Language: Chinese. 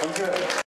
同志。